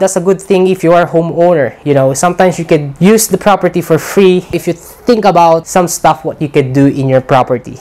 That's a good thing if you are a homeowner. You know, sometimes you could use the property for free if you think about some stuff what you could do in your property.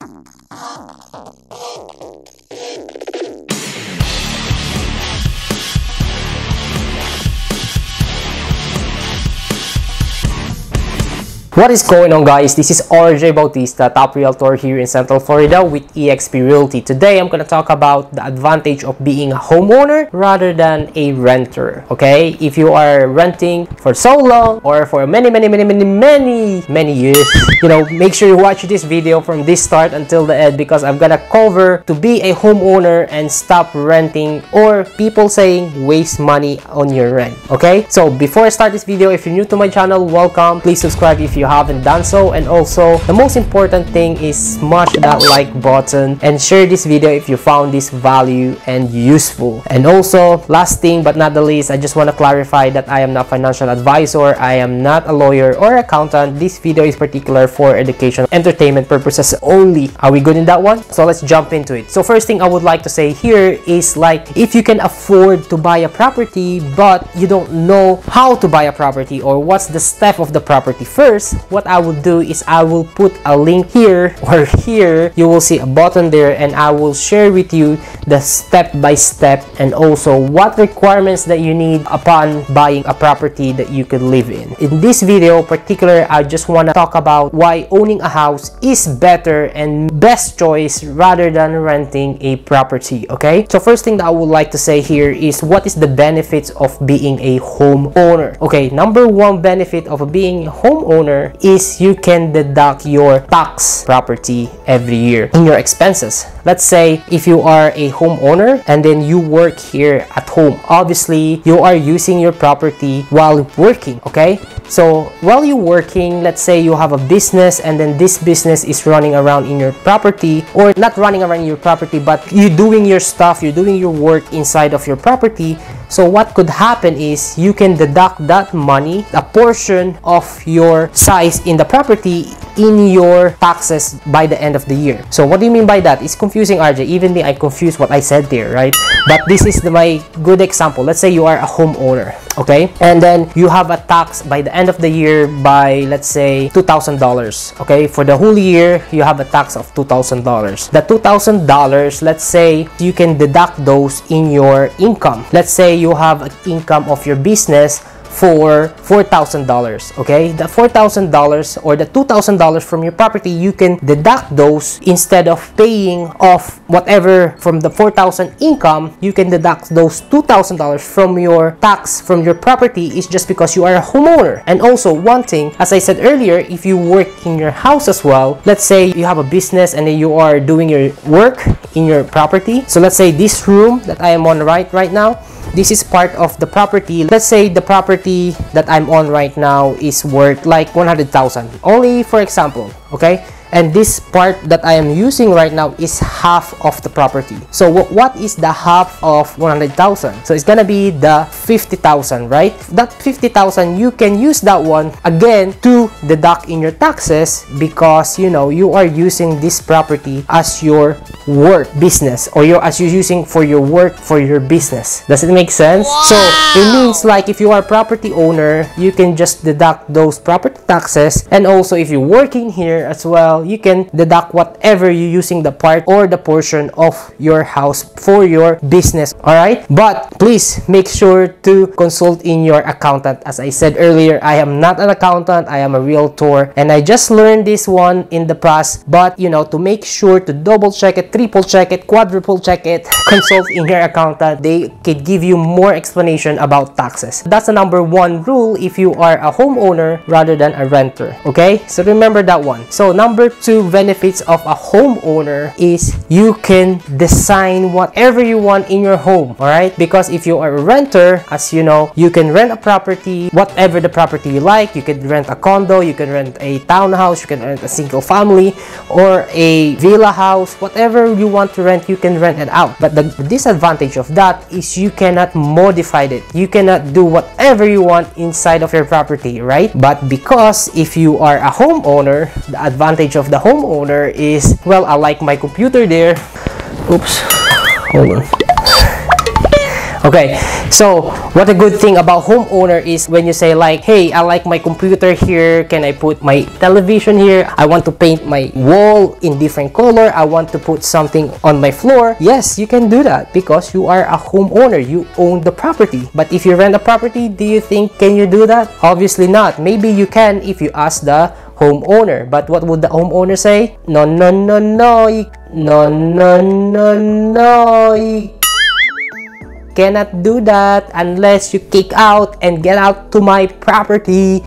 What is going on guys? This is RJ Bautista, top realtor here in Central Florida with eXp Realty. Today I'm to talk about the advantage of being a homeowner rather than a renter. Okay? If you are renting for so long or for many many many many many many years, you know, make sure you watch this video from this start until the end because I'm to cover to be a homeowner and stop renting or people saying waste money on your rent. Okay? So before I start this video, if you're new to my channel, welcome. Please subscribe if you you haven't done so. And also the most important thing is smash that like button and share this video if you found this value and useful. And also last thing but not the least I just want to clarify that I am not financial advisor I am not a lawyer or accountant. This video is particular for education entertainment purposes only. Are we good in that one? So let's jump into it. So first thing I would like to say here is like if you can afford to buy a property but you don't know how to buy a property or what's the step of the property first what I will do is I will put a link here or here. You will see a button there and I will share with you the step by step and also what requirements that you need upon buying a property that you could live in. In this video particular I just want to talk about why owning a house is better and best choice rather than renting a property okay? So first thing that I would like to say here is what is the benefits of being a homeowner? Okay number one benefit of being a homeowner is you can deduct your tax property every year in your expenses. Let's say if you are a homeowner and then you work here at home, obviously you are using your property while working, okay? So while you're working, let's say you have a business and then this business is running around in your property or not running around in your property, but you're doing your stuff, you're doing your work inside of your property. So what could happen is you can deduct that money, a portion of your size in the property in your taxes by the end of the year. So what do you mean by that? It's confusing RJ. Even me, I confuse what I said there, right? But this is the, my good example. Let's say you are a homeowner, okay? And then you have a tax by the end of the year by, let's say, $2,000, okay? For the whole year, you have a tax of $2,000. The $2,000, let's say you can deduct those in your income. Let's say you have an income of your business for $4,000 okay? The $4,000 or the $2,000 from your property you can deduct those instead of paying off whatever from the 4,000 income you can deduct those $2,000 from your tax from your property. Is just because you are a homeowner. And also one thing as I said earlier if you work in your house as well let's say you have a business and then you are doing your work in your property. So let's say this room that I am on right right now this is part of the property. Let's say the property that i'm on right now is worth like 100,000 only for example okay and this part that I am using right now is half of the property. So what is the half of 100,000? So it's gonna be the 50,000, right? That 50,000, you can use that one again to deduct in your taxes because you know you are using this property as your work business or you're as you're using for your work for your business. Does it make sense? Wow. So it means like if you are a property owner, you can just deduct those property taxes and also if you're working here as well, you can deduct whatever you're using the part or the portion of your house for your business all right but please make sure to consult in your accountant. As i said earlier i am not an accountant i am a realtor and i just learned this one in the past but you know to make sure to double check it triple check it quadruple check it consult in your accountant they can give you more explanation about taxes. That's the number one rule if you are a homeowner rather than a renter okay? So remember that one. So number two benefits of a homeowner is you can design whatever you want in your home all right because if you are a renter as you know you can rent a property whatever the property you like. You can rent a condo you can rent a townhouse you can rent a single family or a villa house. Whatever you want to rent you can rent it out. But the disadvantage of that is you cannot modify it. You cannot do whatever you want inside of your property right? But because if you are a homeowner the advantage of of the homeowner is, well, I like my computer there. Oops, hold on. Okay, so what a good thing about homeowner is when you say like, hey, I like my computer here. Can I put my television here? I want to paint my wall in different color. I want to put something on my floor. Yes, you can do that because you are a homeowner. You own the property. But if you rent a property, do you think can you do that? Obviously not. Maybe you can if you ask the homeowner. But what would the homeowner say? No, no, no, no. No, no, no, no cannot do that unless you kick out and get out to my property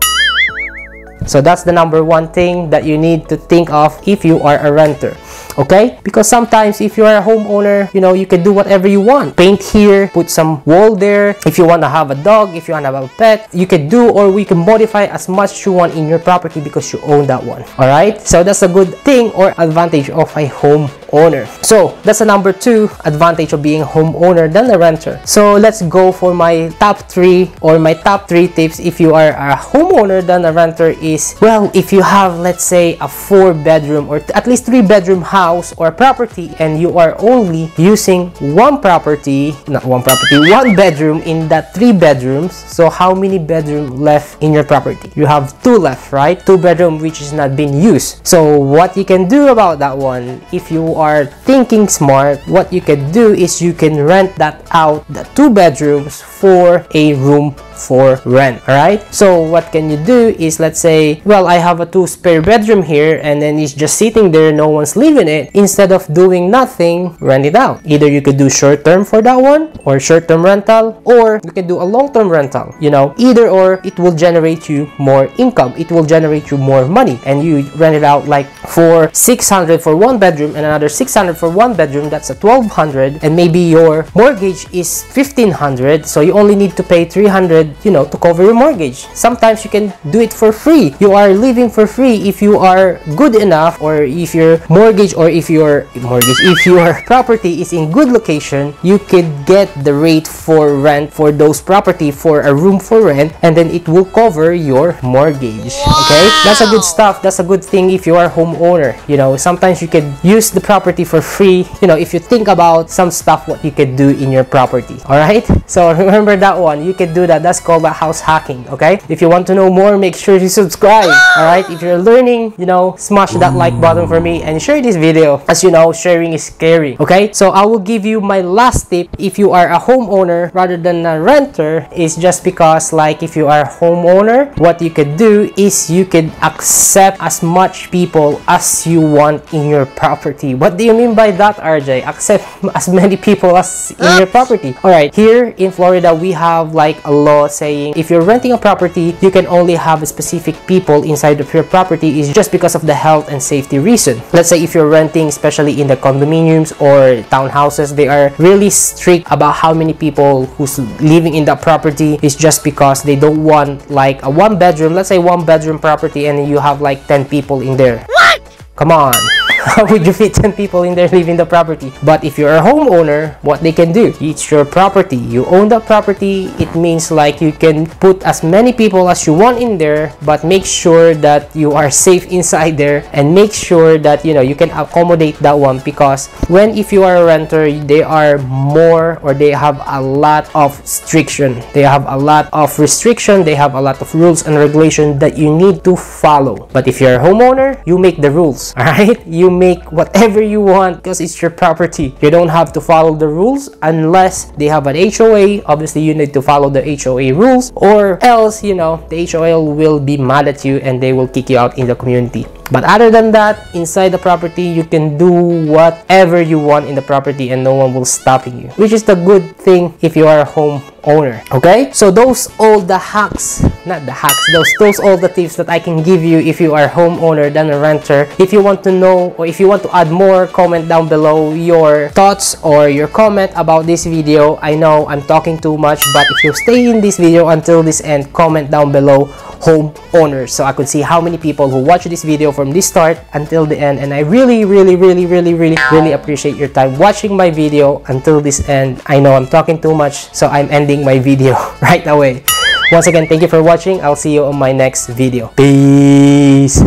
so that's the number one thing that you need to think of if you are a renter okay? Because sometimes if you're a homeowner you know you can do whatever you want. Paint here put some wall there. If you want to have a dog if you want to have a pet you can do or we can modify as much you want in your property because you own that one all right? So that's a good thing or advantage of a home owner so that's the number two advantage of being a homeowner than a renter. So let's go for my top three or my top three tips if you are a homeowner than a renter is well if you have let's say a four bedroom or at least three bedroom house or property and you are only using one property not one property one bedroom in that three bedrooms so how many bedroom left in your property? You have two left right? Two bedroom which is not being used. So what you can do about that one if you are thinking smart, what you can do is you can rent that out, the two bedrooms for a room for rent all right so what can you do is let's say well i have a two spare bedroom here and then it's just sitting there no one's living it. Instead of doing nothing rent it out. Either you could do short term for that one or short term rental or you can do a long term rental you know? Either or it will generate you more income. It will generate you more money and you rent it out like for 600 for one bedroom and another 600 for one bedroom that's a 1200 and maybe your mortgage is 1500 so you only need to pay 300 you know to cover your mortgage. Sometimes you can do it for free. You are living for free if you are good enough or if your mortgage or if your mortgage if your property is in good location you could get the rate for rent for those property for a room for rent and then it will cover your mortgage. Okay? That's a good stuff. That's a good thing if you are homeowner you know. Sometimes you can use the property for free you know if you think about some stuff what you could do in your property. All right so remember that one you can do that. That's called about house hacking okay? If you want to know more make sure you subscribe all right if you're learning you know smash that like button for me and share this video. As you know sharing is scary okay? So i will give you my last tip. If you are a homeowner rather than a renter is just because like if you are a homeowner what you could do is you could accept as much people as you want in your property. What do you mean by that rj accept as many people as in your property. All right here in florida we have like a law saying saying if you're renting a property, you can only have specific people inside of your property is just because of the health and safety reason. Let's say if you're renting, especially in the condominiums or townhouses, they are really strict about how many people who's living in that property is just because they don't want like a one bedroom, let's say one bedroom property and you have like 10 people in there. What? Come on. How would you fit 10 people in there living the property? But if you're a homeowner, what they can do, it's your property. You own the property. It means like you can put as many people as you want in there, but make sure that you are safe inside there and make sure that, you know, you can accommodate that one because when if you are a renter, they are more or they have a lot of restriction. They have a lot of restriction. They have a lot of rules and regulation that you need to follow. But if you're a homeowner, you make the rules, all right? You make whatever you want because it's your property. You don't have to follow the rules unless they have an HOA. Obviously, you need to follow the HOA rules or else, you know, the HOA will be mad at you and they will kick you out in the community. But other than that, inside the property, you can do whatever you want in the property and no one will stopping you. Which is the good thing if you are a home owner. Okay? So those all the hacks, not the hacks, those those all the tips that I can give you if you are a homeowner than a renter. If you want to know or if you want to add more, comment down below your thoughts or your comment about this video. I know I'm talking too much, but if you stay in this video until this end, comment down below homeowners. So I could see how many people who watch this video from the start until the end. And I really really really really really really appreciate your time watching my video until this end. I know I'm talking too much so I'm ending my video right away. Once again thank you for watching. I'll see you on my next video. Peace.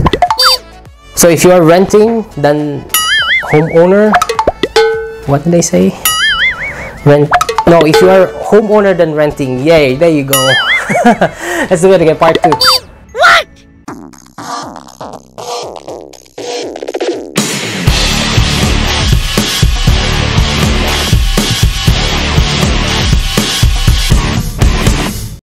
So if you are renting then homeowner what did they say? Rent No, if you are homeowner then renting, yay, there you go. Let's do it again, part two.